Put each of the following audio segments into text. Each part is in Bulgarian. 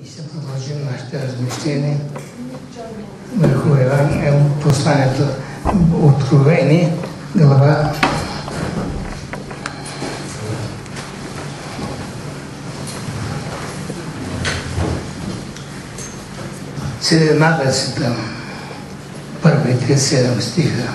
И ще продължим нашите размишления върху Евангелие, посланието Откровение, глава седемнадесета, първите седем стиха.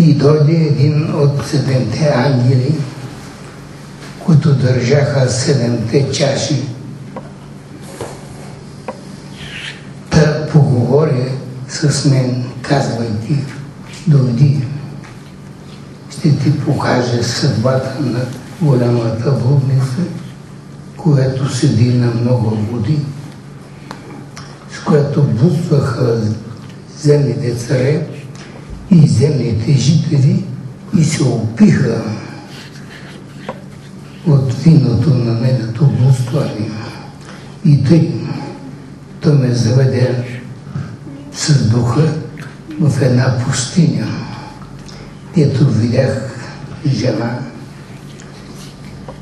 И дойде един от седемте ангели, които държаха седемте чаши. Та поговори с мен, казвайки, дойди, ще ти покаже съдбата на голямата блудница, която седи на много води, с която блудстваха земните царе и земните жители и се опиха от виното на нейното блудстване. И тъй, той ме заведе с духа в една пустиня. Ето видях жена,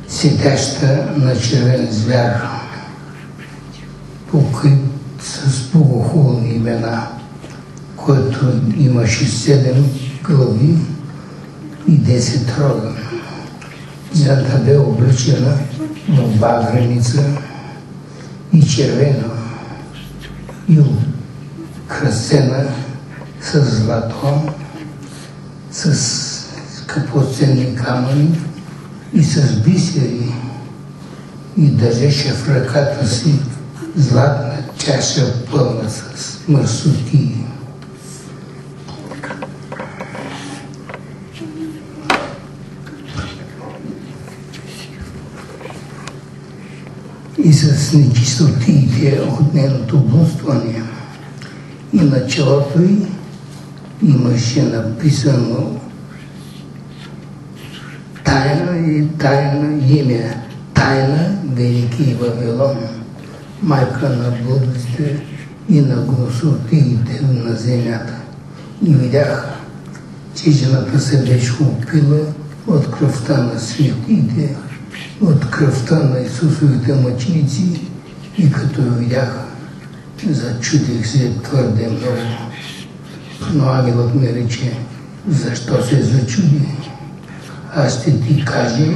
седяща на червен звяр, покрит с богохулни имена който имаше седем глави и 10 рога. Жената бе облечена в багреница и червена и красена с злато, с скъпоценни камъни и с бисери и държеше в ръката си златна чаша пълна с мърсотии. И с нечистотиите от нейното блудстване. И на челото й имаше написано тайна и тайна име, тайна Велики Вавилон, майка на блудите и на гносотиите на земята. И видях, че жената се беше опила от кръвта на светите, от кръвта на Исусовите мъченици и като я видях, зачудих се твърде много. Но ангелът ми рече, защо се зачуди? Аз ще ти кажа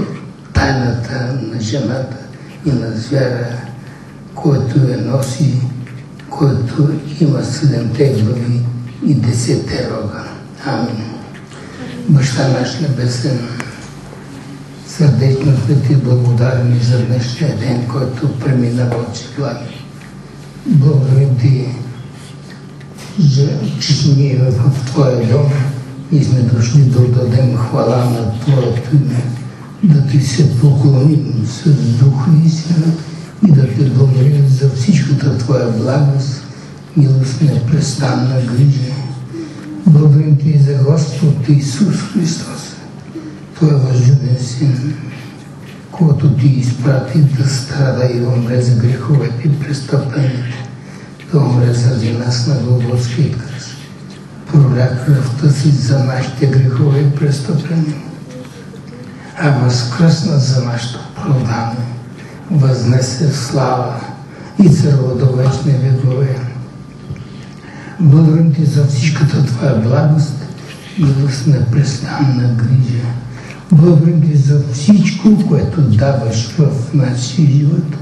тайната на жената и на звяра, който я носи, който има седемте глави и десете рога. Амин. Баща наш небесен, Сърдечно сме ти благодарни за днешния ден, който преминава от благи. Благодарим ти, че ние в Твоя дом и сме дошли да отдадем хвала на Твоето име, да ти се поклоним с дух и сила и да те благодарим за всичката Твоя благост, милост, непрестанна грижа. Благодарим ти за Господ Исус Христос, Твой възлюбен син, който ти изпрати да страда и умре за греховете и престъплението, да умре заради нас на Голготския кръст. Проля кръвта си за нашите грехове и престъпления, а възкръсна за нашето оправдание, възнесе слава и царува до вечни векове. Благодарим ти за всичката твоя благост и с непрестанна грижа. Благодарим ти за всичко, което даваш в нашия живот.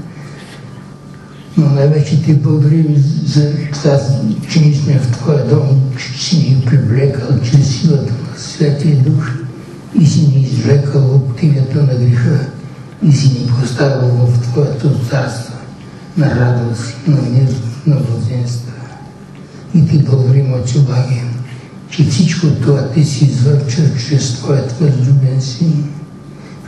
Но най-вече ти благодарим за това, че ние сме в Твоя дом, че си ни привлекал чрез силата на Святия Дух и си ни извлекал от тинята на греха и си ни поставил в Твоето царство на радост, на мир, на блаженство. И ти благодарим, Отче Благи, че всичко това ти си извърча чрез Твоят възлюбен син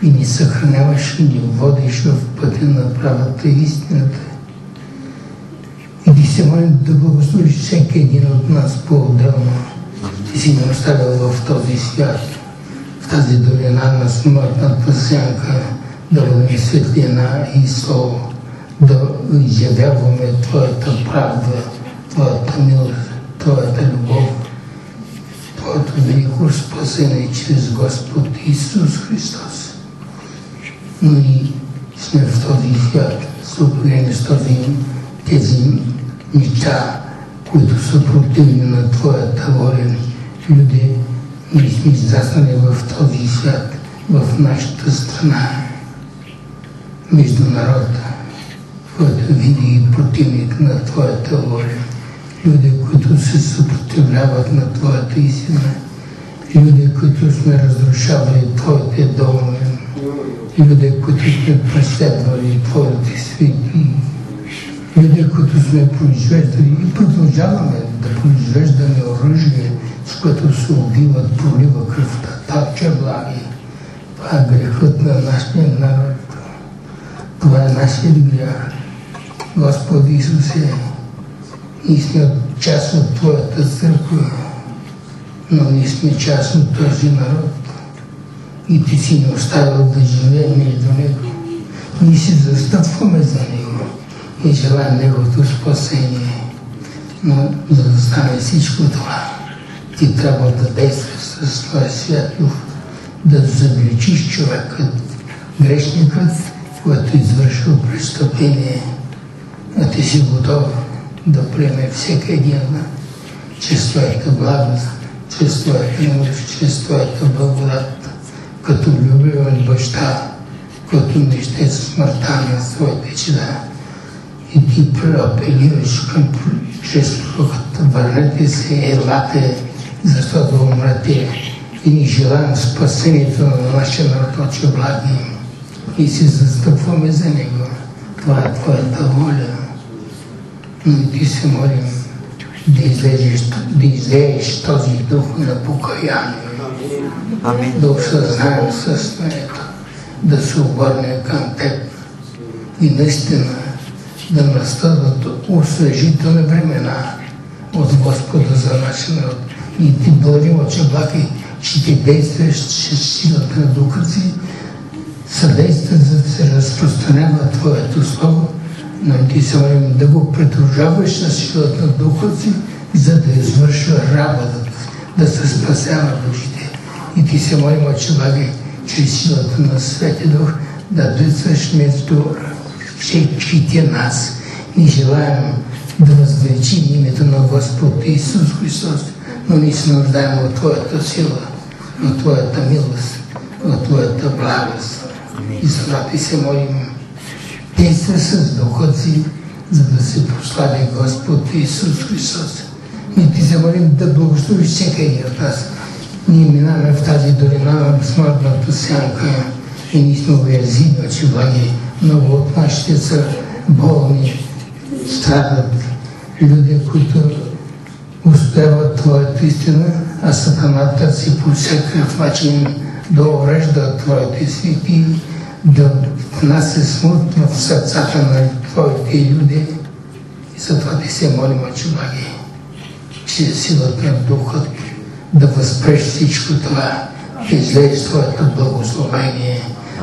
и ни съхраняваш и ни водиш в пътя на правата и истината. И ти се молим да благословиш всеки един от нас по-отделно. Ти си ни оставил в този свят, в тази долина на смъртната сянка, да бъдем светлина и сол, да изявяваме Твоята правда, Твоята милост, Твоята любов, Твоето велико спасение чрез Господ Исус Христос. И сме в този свят, съобразени с този, тези неща, които са противни на Твоята воля. Люди, ние сме израснали в този свят, в нашата страна, между народа, който е винаги противник на Твоята воля. Люди, които се съпротивляват на Твоята истина. Люди, които сме разрушавали Твоите домове. Люди, които сме преследвали Твоите свити. Люди, които сме произвеждали и продължаваме да произвеждаме оръжие, с което се убиват, пролива кръвта, благи. Това е грехът на нашия народ. Това е нашият грях. Господи Исусе, ние сме част от Твоята църква, но ние сме част от този народ. И Ти си ни оставил да живеем между него. Ние си застъпваме за него и желаем Неговото спасение. Но за да стане всичко това, Ти трябва да действаш с Твоя свят дух, да забличиш човекът, грешникът, който е извършил престъпление, а ти си готов да приеме всеки един чрез Твоята благост, чрез Твоята милост, чрез Твоята благодат, като любивен баща, който не ще смъртта на своите чеда. И ти преапелираш към чрез пророката, върнете се, елате, защото умрете и ни желаем спасението на нашия народ от благи и се застъпваме за него. Това е Твоята воля. И ти се молим да излезеш, да излезеш този дух на покаяние. Амин. Да осъзнаем състоянието, да се обърнем към Теб и наистина да настъпват освежителни времена от Господа за нашия народ. И ти благодарим, Отче Блаки, че ти действаш чрез силата на Духа си, съдейства за да се разпространява Твоето Слово, молим да го придружаваш с силата на Духа си, за да извършва работата, да се спасява душите. И ти се молим, Отче Благи, чрез силата на Свети Дух, да действаш между всичките нас. Ни желаем да възвеличим името на Господ Исус Христос, но ние се нуждаем от Твоята сила, от Твоята милост, от Твоята благост. И затова ти се молим, действа с Духът си, за да се прослави Господ Исус Христос. Ние ти се молим да благословиш всеки един от нас. Ние минаваме в тази долина на смъртната сянка и ние сме уязвими, че благи много от нашите са болни, страдат люди, които успяват Твоята истина, а сатаната си по всякакъв начин да уврежда Твоите свити, да внася смут в сърцата на Твоите люди. И затова ти се молим, Отче Благи, чрез силата на Духът да възпреш всичко това, да излезе Твоето благословение,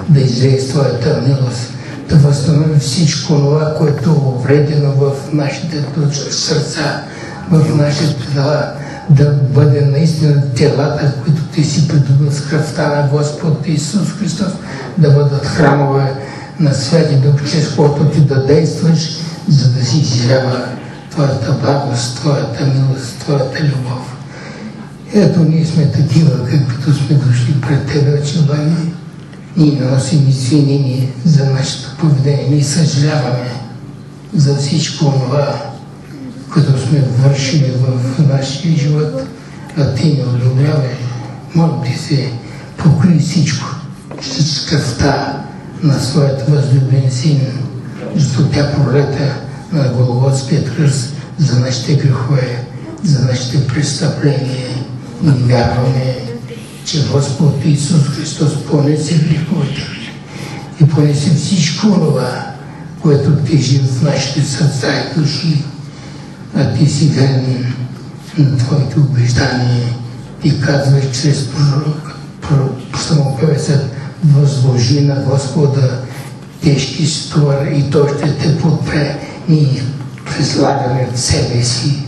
да излезе Твоята милост, да възстанови всичко това, което е увредено в нашите сърца, в нашите тела, да бъде наистина телата, които Ти си придобил с кръвта на Господ Исус Христос, да бъдат храмове на Святи Дух, чрез който Ти да действаш, за да си изживява Твоята благост, Твоята милост, Твоята любов. Ето ние сме такива, каквито сме дошли пред Тебе, че Благи. Ние носим извинение за нашето поведение. Ние съжаляваме за всичко това, което сме вършили в нашия живот, а Ти не одобрявай. Моля Ти се, покри всичко с кръвта на Своят възлюбен Син, защото тя пролета на Голготския кръст за нашите грехове, за нашите престъпления. И вярваме, че Господ Исус Христос понесе греховете и понесе всичко това, което тежи в нашите сърца и души ти верен на твоите убеждания. Ти казваш чрез пророк, самопевецът, възложи на Господа тежки стовар и той ще те подпре. Ние предлагаме от себе си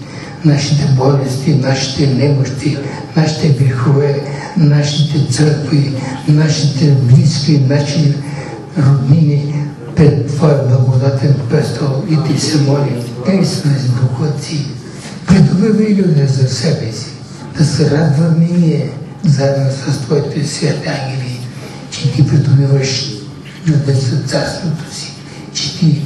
нашите болести, нашите немощи, нашите грехове, нашите църкви, нашите близки, наши роднини пред Твоя благодатен престол и Ти се моли, Дай с си, придобивай люди за себе си, да се радваме ние, заедно с Твоите святи ангели, че Ти придобиваш люди за царството си, че Ти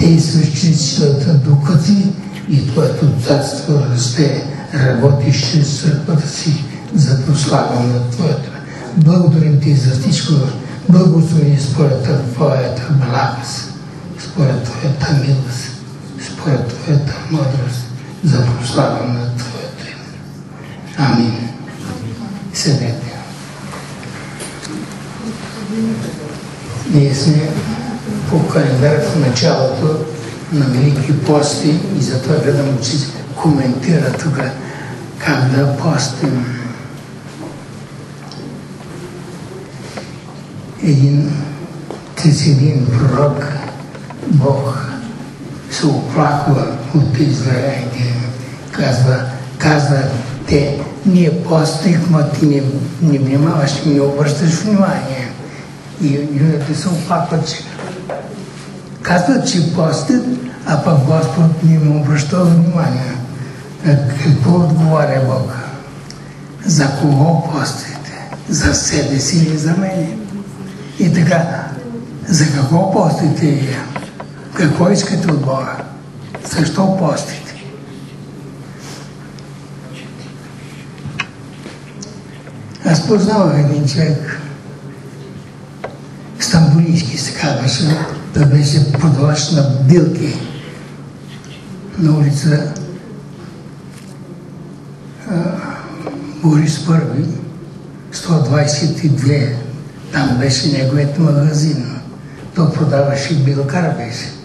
действаш чрез силата на духът си и Твоето царство расте, работиш чрез църквата си за прослава на Твоето. Благодарим Ти за всичко, благослови според Твоята благост, според Твоята милост, според Твоята мъдрост, за прослава на Твоето име. Амин. Седете. Ние сме по календар в началото на Велики пости и затова гледам, че коментира тук как да постим. Един един пророк, Бог от Израилите. Казва, казва те, ние постихме, ти не, не внимаваш, не обръщаш внимание. И юните се оплакват, че казват, че постят, а пък Господ не му обръща внимание. Какво отговаря Бог? За кого постите? За себе си или за мене? И така, за какво постите? Какво искате от Бога? Защо постите? Аз познавах един човек, Стамбулийски се казваше, да беше продавач на билки на улица Борис Първи, 122. Там беше неговият магазин. Той продаваше билкар беше.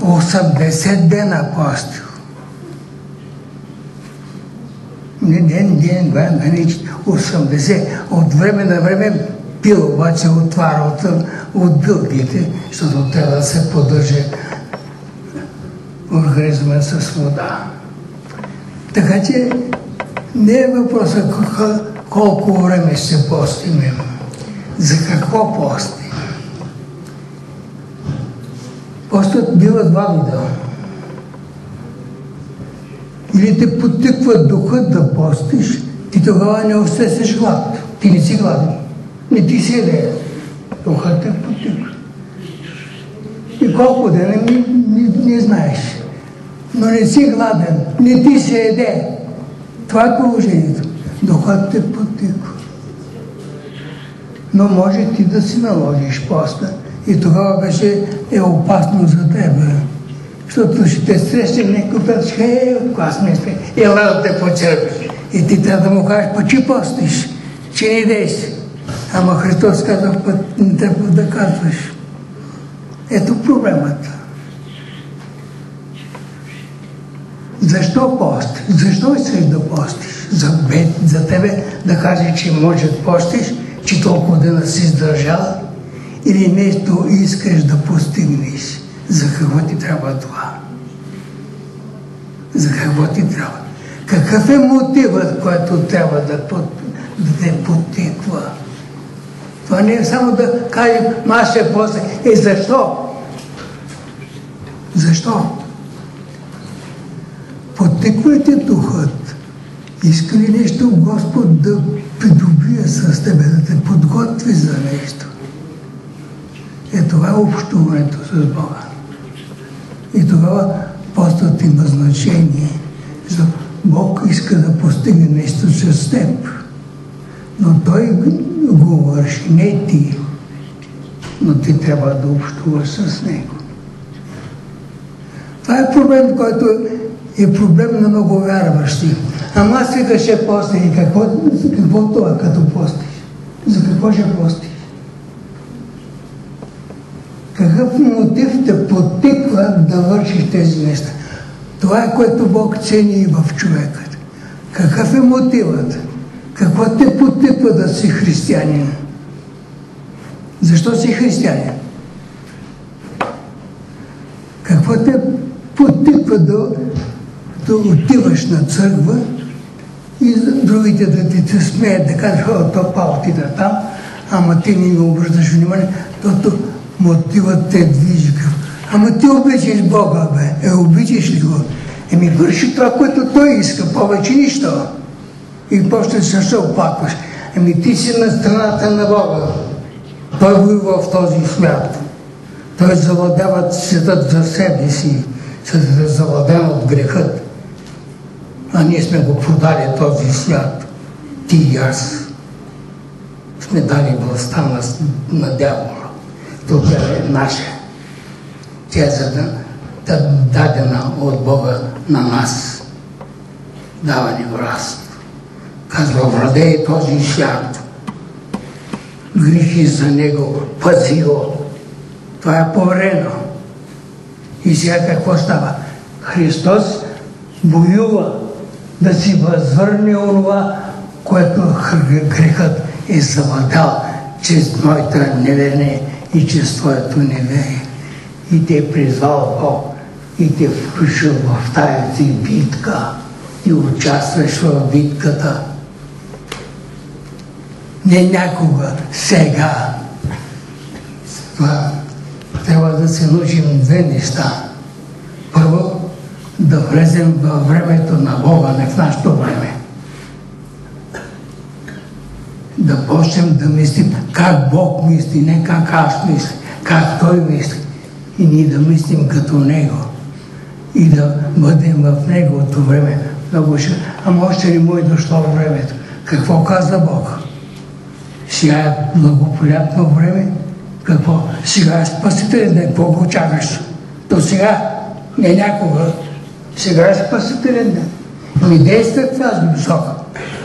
80 дена постил. Не ден, ден, два, не, 80. От време на време пил, обаче отваря от, от билките, защото трябва да се поддържа организма с вода. Така че не е въпроса колко време ще постим. За какво постим? Постът бива два вида. Или те потиква духът да постиш, ти тогава не усещаш глад. Ти не си гладен. Не ти си еде. Духът те потиква. И колко дена не, не, не знаеш. Но не си гладен. Не ти се еде. Това е положението. Духът те потиква. Но може ти да си наложиш поста и тогава беше е опасно за тебе. Защото ще те срещне някой път, ще е, от не сме, ела да те почерпи. И ти трябва да му кажеш, па че постиш, че не дейси. Ама Христос каза, път не трябва да казваш. Ето проблемата. Защо пост? Защо искаш да постиш? За, за тебе да кажеш, че може да постиш, че толкова дена си издържал, или нещо искаш да постигнеш, за какво ти трябва това? За какво ти трябва? Какъв е мотивът, който трябва да, под, да те потиква? Това не е само да кажем, аз после. И защо? Защо? Потиквайте духът. Иска ли нещо Господ да придобие с тебе, да те подготви за нещо? Е това е общуването с Бога. И тогава постът има значение. Защото Бог иска да постигне нещо с теб. Но Той го върши, не ти. Но ти трябва да общуваш с Него. Това е проблем, който е проблем на много вярващи. Ама аз вика ще пости. И какво, какво това като постиш? За какво ще постиш? Какъв мотив те потиква да вършиш тези неща? Това е което Бог цени и в човека. Какъв е мотивът? Какво те потиква да си християнин? Защо си християнин? Какво те потиква да да отиваш на църква и другите да ти се смеят, да кажат, о, то па отида там, ама ти не ми обръщаш внимание, тото мотивът те движи. Ама ти обичаш Бога, бе. Е, обичаш ли го? Еми, върши това, което той иска, повече нищо. И почне се се опакваш. Еми, ти си на страната на Бога. Той воюва в този свят. Той завладява светът за себе си, се завладен от грехът. А ние сме го продали този свят. Ти и аз сме дали властта на, на дявола. Това е наша. Е дадена от Бога на нас. Дава ни власт. Казва, владее този свят. Грижи за него, пази го. Това е поверено. И сега какво става? Христос воюва да си възвърне онова, което грехът е завладял чрез моята неверие и чрез твоето неверие. И те е призвал Бог и те включил в тази битка и участваш в битката. Не някога, сега. Това трябва да се научим две неща. Първо, да влезем във времето на Бога, не в нашето време. Да почнем да мислим как Бог мисли, не как аз мисля, как Той мисли. И ние да мислим като Него. И да бъдем в Неговото време. Много ще... Ама още не му е дошло времето. Какво каза Бог? Сега е благоприятно време. Какво? Сега е спасителен ден. Какво го чакаш? То сега, не някога. Сега е спасителен ден. Ми действат в тази посока.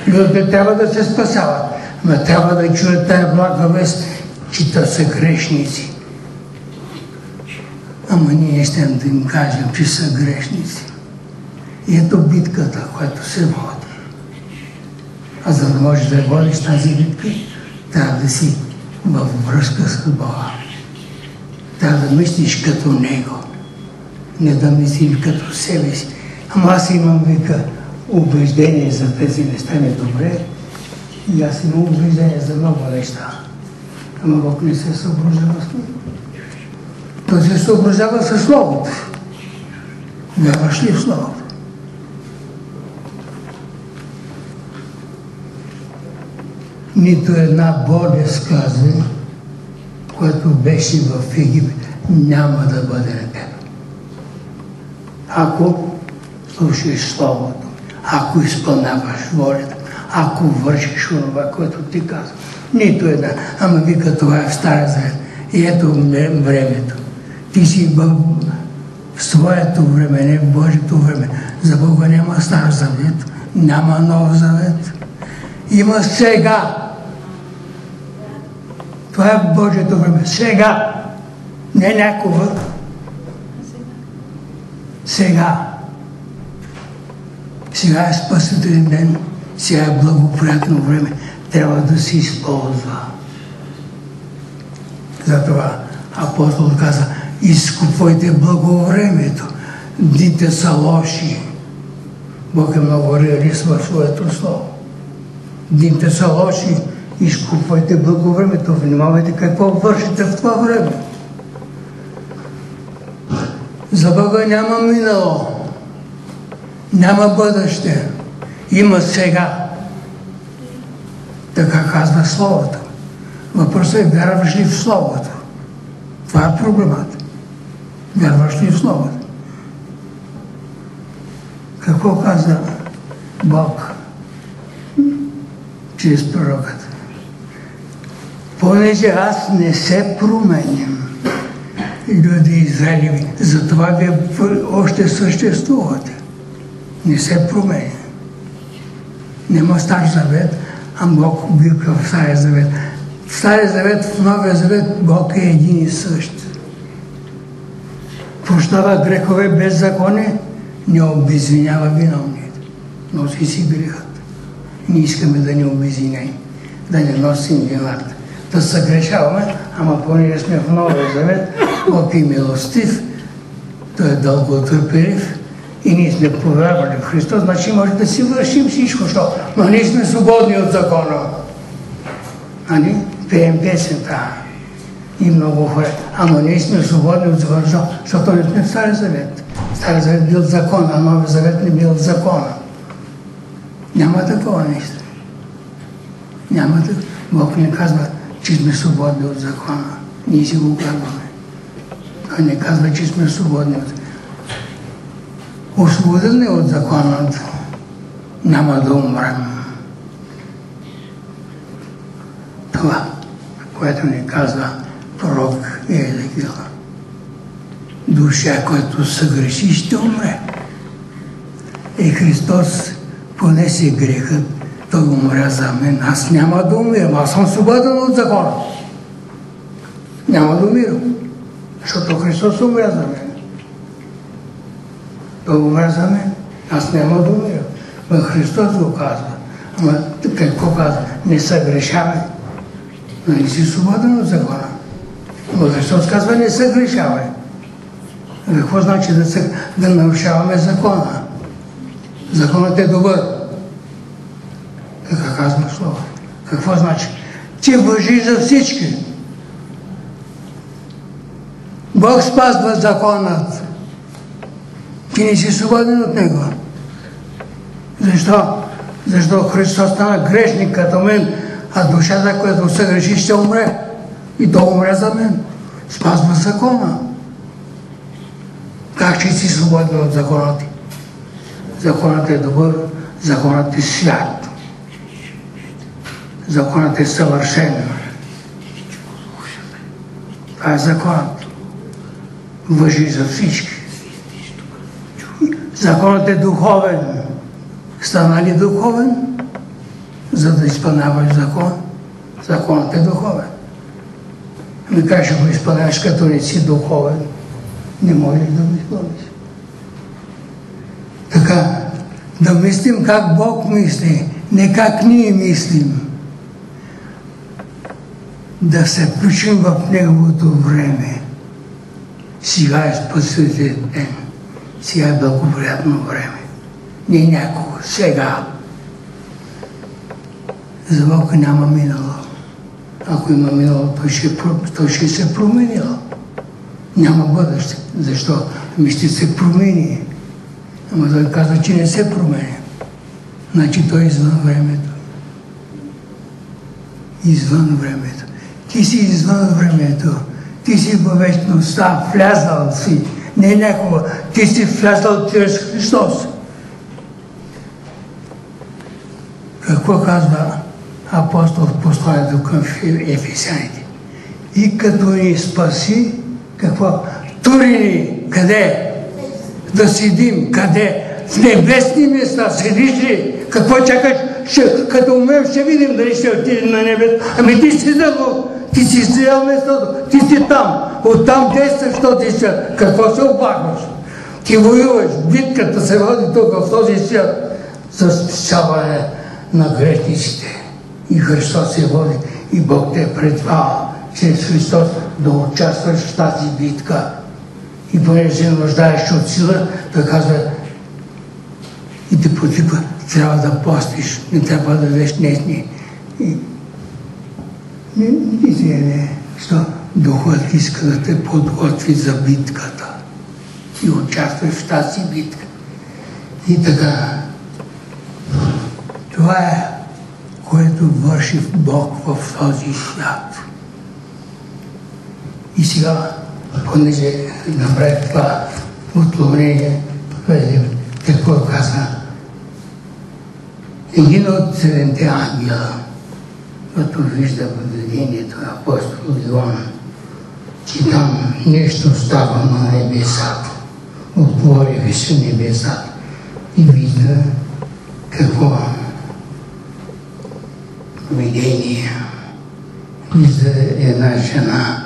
Людите трябва да се спасават. Но трябва да чуят тая блага вест, че те са грешници. Ама ние ще да им кажем, че са грешници. И ето битката, която се води. А за да можеш да водиш тази битка, трябва да си във връзка с Бога. Трябва да мислиш като Него, не да мислиш като себе си. Ама аз имам, вика, убеждение за тези неща ми добре и аз имам убеждение за много неща. Ама Бог не се съображава с него. Той се съображава с Словото. Вярваш ли в Словото? нито една болест, казва, която беше в Египет, няма да бъде на теб. Ако слушаш Словото, ако изпълняваш волята, ако вършиш това, което ти казва. Нито една. Ама вика, това е в Стара Завет. И ето времето. Ти си в, в своето време, не в Божието време. За Бога няма Стар Завет, няма Нов Завет. Има сега. Това е Божието време. Сега. Не някога. Сега. Сега е спасителен ден. Сега е благоприятно време. Трябва да се използва. Затова апостол каза, изкупвайте благовремето. Дните са лоши. Бог е много реалист в своето слово. Дните са лоши изкупвайте благовремето, внимавайте какво вършите в това време. За Бога няма минало, няма бъдеще, има сега. Така казва Словото. Въпросът е, вярваш ли в Словото? Това е проблемът. Вярваш ли в Словото? Какво каза Бог чрез пророката? понеже аз не се променям. Люди Израилеви, затова вие още съществувате. Не се променя. Нема Стар Завет, а Бог бил в Стария Завет. В Стария Завет, в Новия Завет Бог е един и същ. Прощава грехове без законе, не обезвинява виновните. Носи си грехът. Не искаме да не обезвиняем, да не носим вината да съгрешаваме, ама понеже сме в Новия Завет, Бог е милостив, Той е дълго търпелив и ние сме повярвали в Христос, значи може да си вършим всичко, що. Но ние сме свободни от закона. Ани? Пеем песента. И много хора. Ама ние сме свободни от закона, защото не сме в Стария Завет. Стария Завет бил закон, а Новия Завет не бил закона. Няма такова нещо. Няма такова. Бог не казва, че сме свободни от закона. Ние си го казваме. Той не казва, че сме свободни от Освободени от закона няма да умрем. Това, което ни казва пророк Елегил. Душа, която съгреши, ще умре. И Христос понесе грехът, той умря за мен. Аз няма да умирам, аз съм свободен от закона. Няма да умирам, защото Христос умря за мен. Мен. Аз няма да умирам. Но Христос го казва. Ама какво казва? Не съгрешавай. Нали си свободен от закона. Но Христос казва не съгрешавай. Какво значи да, се, да нарушаваме закона? Законът е добър. Така казва Слово. Какво значи? Ти въжи за всички. Бог спазва законът. Ти не си свободен от него. Защо? Защо Христос стана грешник като мен, а душата, която се греши, ще умре. И то умре за мен. Спазва закона. Как ще си свободен от закона ти? Законът е добър, законът е свят. Законът е съвършен. Това е законът. Въжи за всички. Законът е духовен. Стана ли духовен? За да изпълняваш закон. Законът е духовен. Как ще го изпълняваш, като не си духовен? Не можеш да го изпълниш. Така, да мислим как Бог мисли, не как ние мислим. Да се включим в Неговото време. Сега е спасителен ден. Сега е благоприятно време. Не някога, сега. За Бога няма минало. Ако има минало, той ще, той ще се променил. Няма бъдеще. Защо? Ами ще се промени. Ама той казва, че не се променя. Значи той е извън времето. Извън времето. Ти си извън времето. Ти си във вечността, влязал си не някога. Ти си влязал чрез Христос. Какво казва апостол в посланието към ефесяните? И като ни спаси, какво? Тури ни, къде? Да седим, къде? В небесни места, седиш ли? Какво чакаш? Ще, като умрем, ще видим дали ще отидем на небето. Ами ти си дълго ти си стоял местото, ти си там. Оттам действаш, що си. Какво се оплакваш? Ти воюваш. Битката се води тук в този свят за спасяване на грешниците. И Христос се води. И Бог те е предвава чрез Христос да участваш в тази битка. И понеже се нуждаеш от сила, да казва и те потипа, трябва да постиш, не трябва да дадеш несни. И не, що Духът иска да те подготви за битката и участваш в тази битка. И така, това е, което върши Бог в този свят. И сега, понеже направи това отклонение, какво каза? Един от седемте ангела, като вижда в видението на апостол Иоанн, че там нещо става на небесата. Отвориха се небесата и вижда какво видение. Вижда една жена,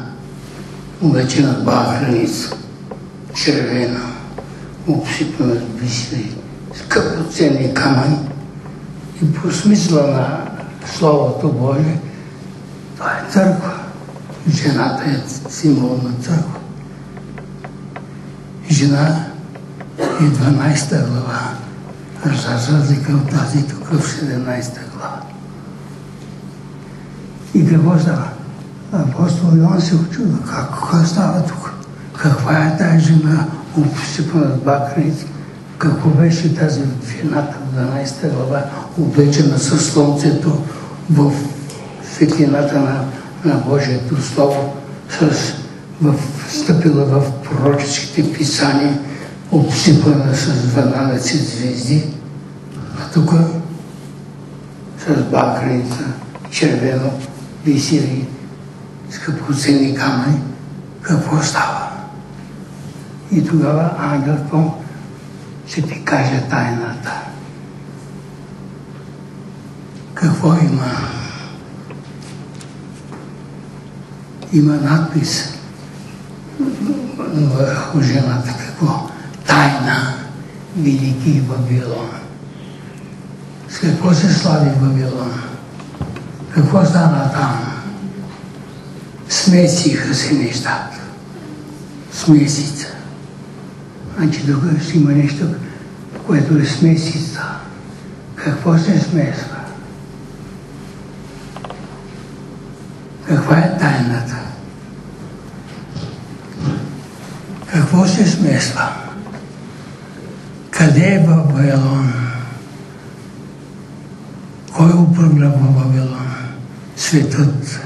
облечена бахраница, червена, обсипана с бисери, скъпоценни камъни и по смисъла на Словото Божие, това е църква. Жената е символ на църква. Жена и 12 глава. За разлика от тази тук в 17 глава. И какво става? Апостол Йоан се очуда. Какво става тук? Каква е тази жена, обсипана с бакреници? Какво беше тази вината в 12 глава, облечена със слънцето в светлината на, на Божието Слово, с, в, стъпила в пророческите писания, обсипана с 12 звезди, а тук с бакреница, червено, висели скъпоценни камъни, какво става? И тогава ангел ще ти каже тайната. Какво има? Има надпис върху жената. Какво? Тайна Велики Вавилон. С какво се слави Вавилон? Какво стана там? Смесиха се нещата. Смесица. Значи тук ще има нещо, което е смесица. Какво се смесва? Каква е тайната? Какво се смесва? Къде е Вавилон? Кой управлява Вавилон? Светът.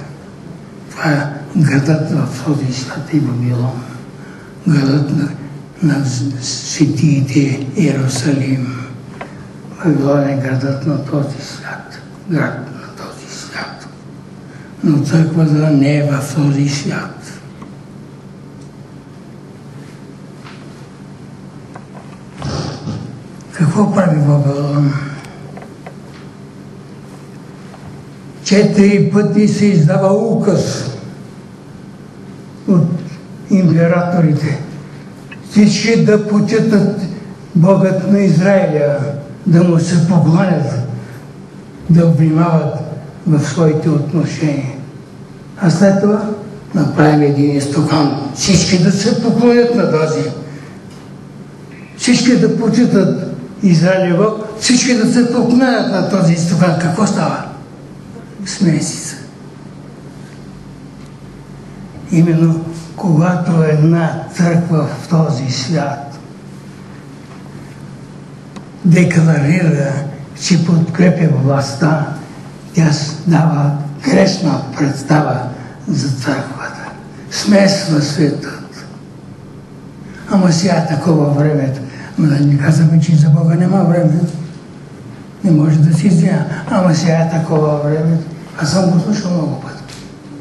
Това е градът в този свят и Вавилон. Градът на на светиите Иерусалим. Вавилон е градът на този свят. Град на този свят. Но църквата не е в този свят. Какво прави Вавилон? Четири пъти се издава указ от императорите всички да почитат Богът на Израиля, да му се поклонят, да внимават в своите отношения. А след това направим един стокан. Всички да се поклонят на този. Всички да почитат Израиля Бог, всички да се поклонят на този стокан. Какво става? Смеси се. Именно когато една църква в този свят декларира, че подкрепя властта, тя дава грешна представа за църквата. Смесва светът. Ама сега такова времето. Ама да ни казваме, че за Бога няма време. Не може да си извиня. Ама сега е такова време. Аз съм го слушал много път.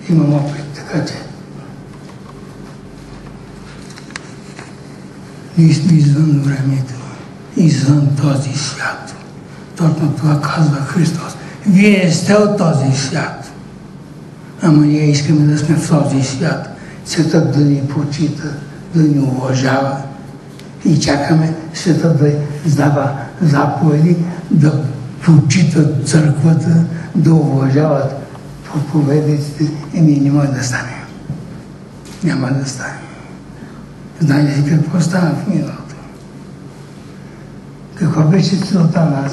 Имам опит, така че Ние сме извън времето, извън този свят. Точно това казва Христос. Вие сте от този свят. Ама ние искаме да сме в този свят. Светът да ни почита, да ни уважава. И чакаме светът да издава заповеди, да почитат църквата, да уважават проповедиците. Еми няма да стане. Няма да стане. Знаете ли какво стана в миналото? Каква беше целта на,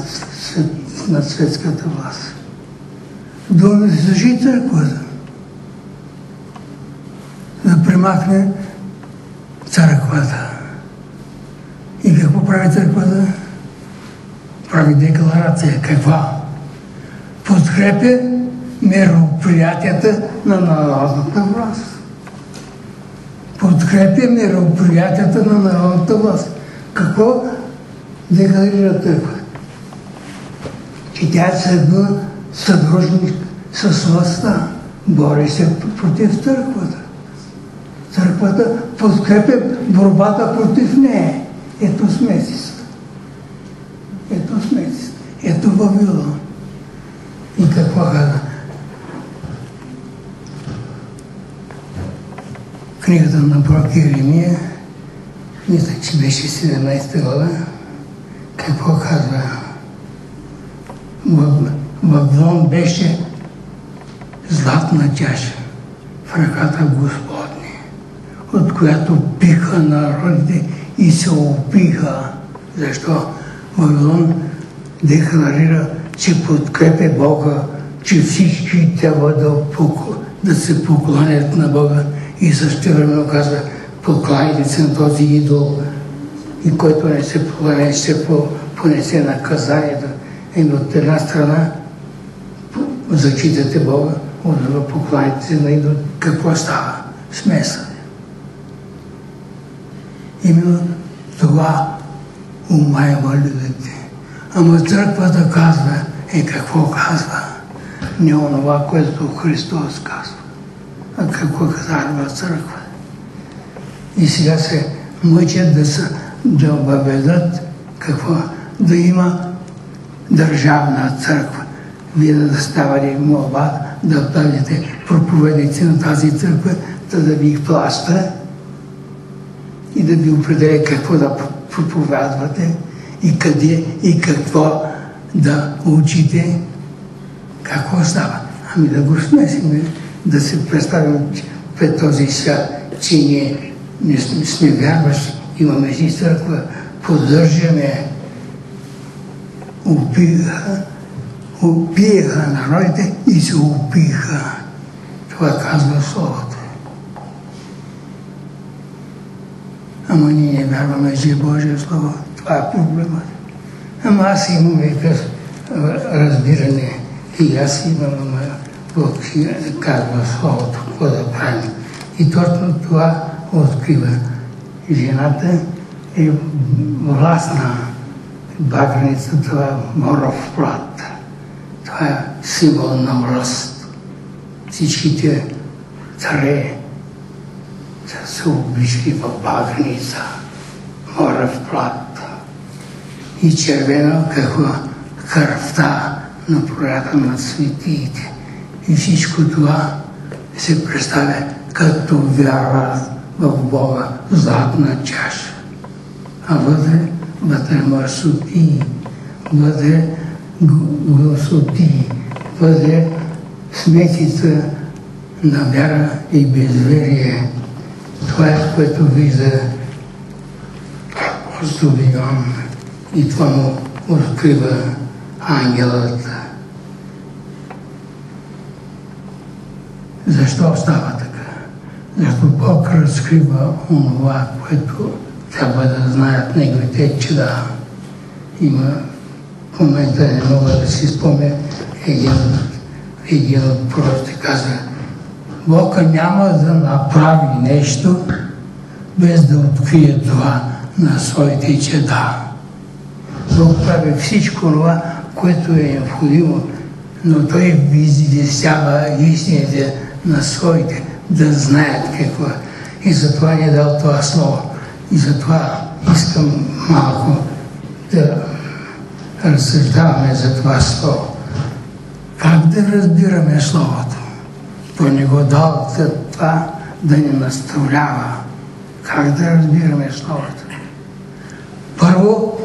на светската власт? Да унищожи църквата. Да примахне църквата. И какво прави църквата? Прави декларация. Каква? Подкрепя мероприятията на народната власт подкрепя мероприятията на народната власт. Какво декларира Търква? Че тя е била съдружник с властта. Бори се против църквата. Църквата подкрепя борбата против нея. Ето смесиста. Ето смесиста. Ето Вавилон. И какво каза? Книгата на пророк Иеремия, мисля, че беше 17 глава, какво казва? Вавилон беше златна чаша в ръката Господни, от която пиха народите и се опиха. Защо? Вавилон декларира, че подкрепя Бога, че всички трябва да, да се поклонят на Бога и също време казва, покланяйте се на този идол и който не се поклоня, ще понесе наказанието. И от една страна зачитате Бога, от друга покланяйте се на идол. Какво става? Смесване. Именно това умайва людите. Ама църквата казва, е какво казва? Не онова, което Христос казва. Какво казва църква? И сега се мъчат да, са, да въведат какво? Да има държавна църква. Вие да ставали молба, да бъдете проповедници на тази църква, да, да ви плаща и да ви определя какво да проповядвате и къде и какво да учите. Какво става? Ами да го смесим, да се представим пред този свят, че ние не сме вярващи, имаме си църква, поддържаме, убиха, убиха народите и се убиха. Това казва Словото. Ама ние не вярваме, че е Божие Слово. Това е проблемът. Ама аз имам някакъв разбиране и аз имам, казва Словото, какво да правим. И точно това открива. Жената е властна багреница, това е моров плат. Това е символ на власт. Всичките царе са се обличали в багреница, моров плат. И червено какво кръвта на проята на светиите. И всичко това се представя като вяра в Бога златна чаша. А вътре, вътре мърсоти, вътре гласоти, вътре сметица на вяра и безверие. Това е, което вижда апостол и това му открива ангелът. Защо става така? Защото Бог разкрива онова, което трябва да знаят неговите чеда. Има в момента не мога да си спомня един, един от пророците каза Бог няма да направи нещо без да открие това на своите чеда. Бог прави всичко това, което е необходимо, но Той визвестява истините на своите да знаят какво е. И затова ни е дал това слово. И затова искам малко да разсъждаваме за това слово. Как да разбираме Словото? Той не го дал това да ни наставлява. Как да разбираме Словото? Първо,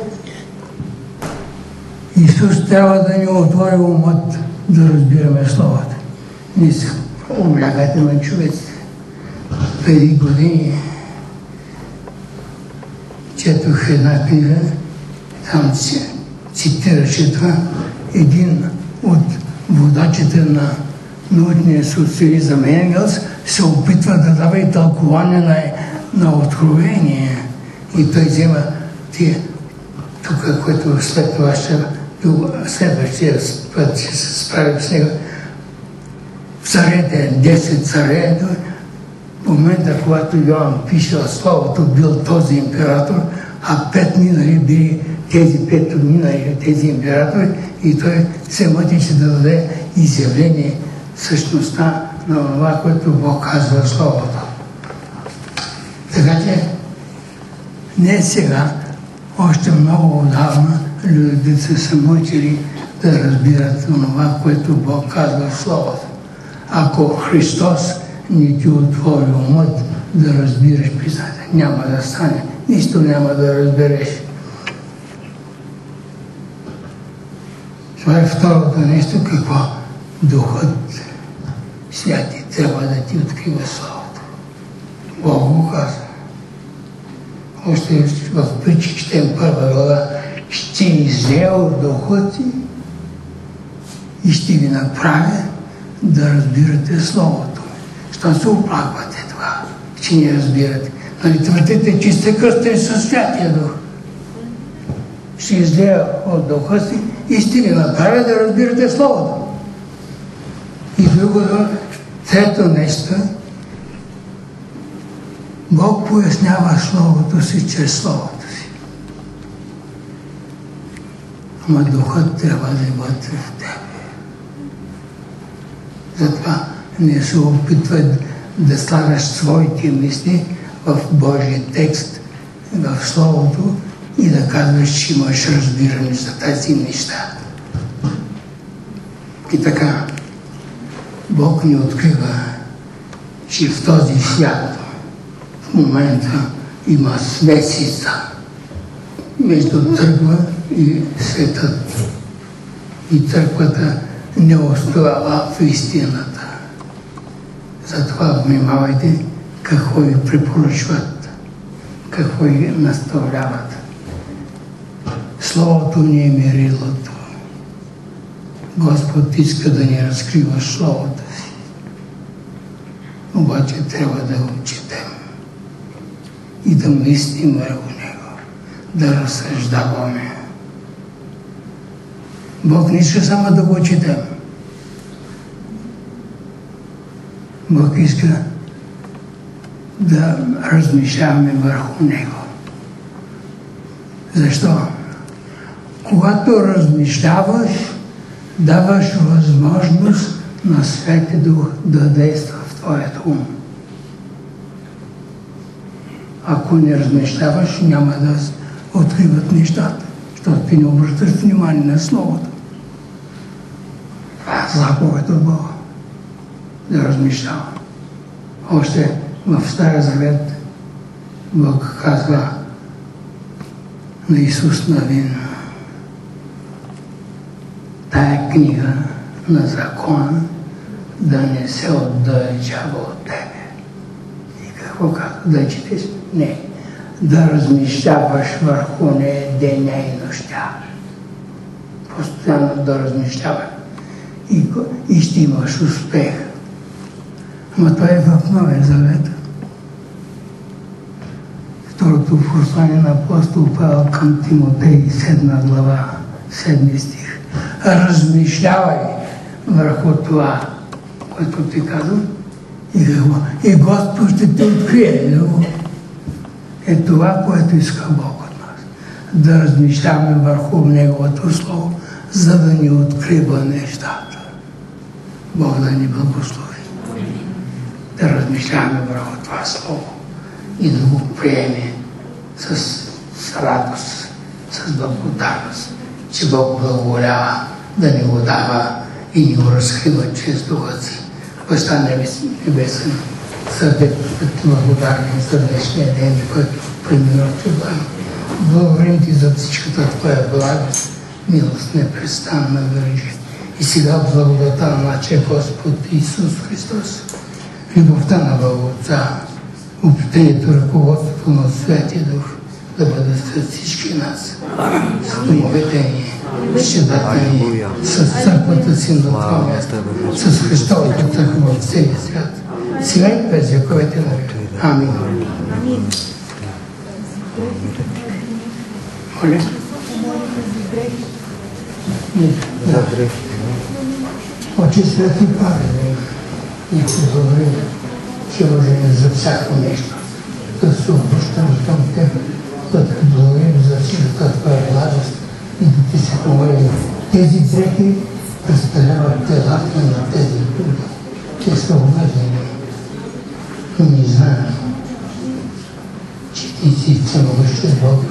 Исус трябва да ни отвори умът да разбираме Словото. Не облягате на човеците. Преди години четох една книга, там се цитираше това, един от водачите на научния социализъм Енгелс се опитва да дава и тълкование на, на откровение. И той взема тия тук, което след това ще следващия път ще се справи с него. Царете, 10 царе, в момента, когато Йоан пише Словото, бил този император, а пет минали били тези пет минали тези императори и той се мъти, че да даде изявление същността на това, което Бог казва в Словото. Така че не сега, още много отдавна людите са мъчили да разбират това, което Бог казва в Словото. Ако Христос ни ти отвори умът да разбираш писателя, няма да стане. Нищо няма да разбереш. Това е второто нещо, какво Духът Святи трябва да ти открива Словото. Бог го казва. още в притчи четем първа глава, ще излея духът ти и ще ви направя да разбирате Словото. Що се оплаквате това, че не разбирате? Нали твърдите, че сте кръстени със Святия Дух? Ще излея от духа си и ще ви направя да разбирате Словото. И другото, трето нещо, Бог пояснява Словото си чрез Словото си. Ама Духът трябва да е в тебе. Затова не се опитва да слагаш своите мисли в Божия текст, в Словото и да казваш, че имаш разбиране за тази неща. И така, Бог ни открива, че в този свят в момента има смесица между църква и светът. И църквата не остава в истината. Затова внимавайте какво ви препоръчват, какво ви наставляват. Словото ни е мерилото. Господ иска да ни разкрива Словото си. Обаче трябва да го четем и да мислим върху него, да разсъждаваме. Бог не иска само да го четем. Бог иска да размишляваме върху него. Защо? Когато размишляваш, даваш възможност на Свети Дух да действа в твоят ум. Ако не размишляваш, няма да откриват нещата, защото ти не обръщаш внимание на Словото. Това е заповед от Бога. Да размишлява. Още в Стария Завет Бог казва на Исус Навин, тая книга на закона да не се отдалечава от тебе. И какво казва? Да четеш? Не. Да размишляваш върху нея деня и нощта. Постоянно да размишляваш. И, и ще имаш успех. Но това е в Новия Завет. Второто послание на апостол Павел към Тимотей, 7 глава, 7 стих. Размишлявай върху това, което ти казвам, и, и Господ ще те открие. Е това, което иска Бог от нас. Да размишляваме върху Неговото Слово, за да ни открива нещата. Бог да ни благослови. Да размишляваме върху това Слово и да го приеме с, с радост, с благодарност, че Бог благоволява да ни го дава и ни го разкрива чрез Духа си. Баща Небесен, сърдечно ти благодарни за днешния ден, който премина това. Благодарим ти за всичката твоя благост, милост непрестанна вържи. И сега благодата на нашия Господ Исус Христос, любовта на Бога Отца, опитението, ръководството на Святия Дух да бъде с всички нас. С домовете ни, щедата ни, с църквата си на това място, с Христовата църква в целия свят. През вековете на. Амин. Моля? Очи свети Павел, и че можем за всяко нещо да се обръщаме към Теб, да те благодарим за всичката Твоя радост и да Ти се помолим. Тези дрехи представляват телата на тези люди. Те са уведени. Не знаем, че Ти си всемогъщен Бог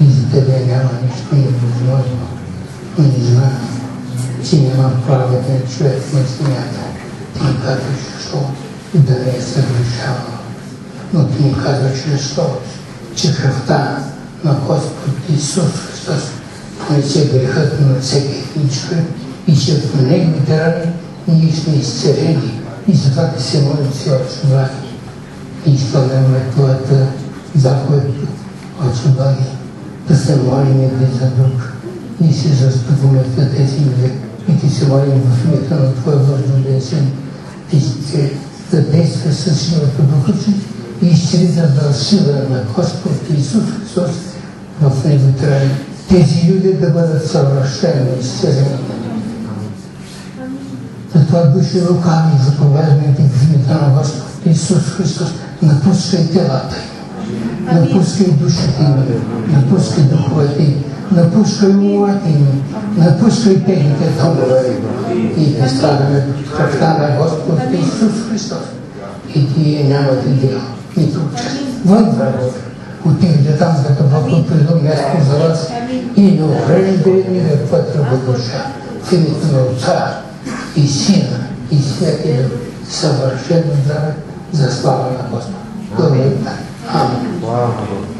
и за Тебе няма нищо невъзможно. Но не знаем, че няма праведен човек на земята. Ти казваш, защо да не е съвършавал. Но ти му казваш Словото, че кръвта на Господ Исус Христос понесе грехът на всеки един човек и че в неговите рани ние сме изцелени. И затова ти се молим си, Отче Благи. И изпълняваме Твоята заповед Отче Благи, да се молим един за друг и се застъпваме в тези люди и ти се молим в името на Твоя възроден син. Ти се задейства със силата Духа си и изцелителна сила на Господ Исус Христос в Него трябва тези люди да бъдат съвършени и изцелени. Затова души руками заповядаме ти в името на Господ Исус Христос. Напускай телата им, напускай душите им, напускай духовете им, напускай умовете им, напускай техните домове и да станаме кръвта на Господ Исус Христос. И тие нямате дел, нито участ. Вън врагове. Отивате там, като Бог определил място за вас и не увреждайте ми вътре в душа. В името на Отца и Сина и Святия Дух, съвършено здраве за слава на Господа. Благодаря. Амин.